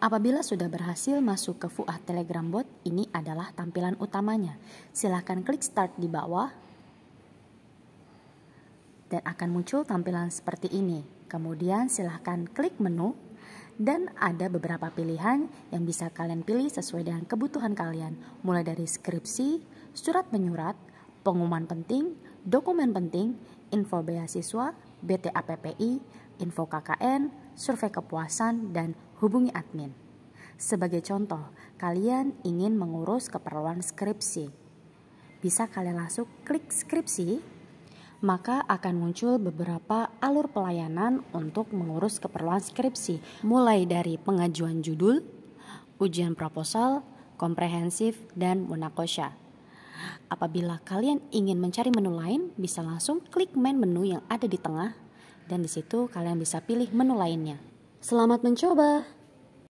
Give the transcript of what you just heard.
Apabila sudah berhasil masuk ke Fuah Telegram Bot, ini adalah tampilan utamanya. Silahkan klik start di bawah dan akan muncul tampilan seperti ini. Kemudian silahkan klik menu dan ada beberapa pilihan yang bisa kalian pilih sesuai dengan kebutuhan kalian, mulai dari skripsi, surat menyurat, pengumuman penting, dokumen penting, info beasiswa, BTAPPI, info KKN, survei kepuasan, dan hubungi admin. Sebagai contoh, kalian ingin mengurus keperluan skripsi. Bisa kalian langsung klik skripsi maka akan muncul beberapa alur pelayanan untuk mengurus keperluan skripsi, mulai dari pengajuan judul, ujian proposal, komprehensif, dan munakosya. Apabila kalian ingin mencari menu lain, bisa langsung klik main menu yang ada di tengah, dan di situ kalian bisa pilih menu lainnya. Selamat mencoba!